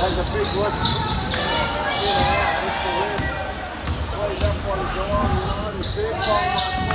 has a big wood. You know, it's the wind. Right that one, go on, you know, big ball.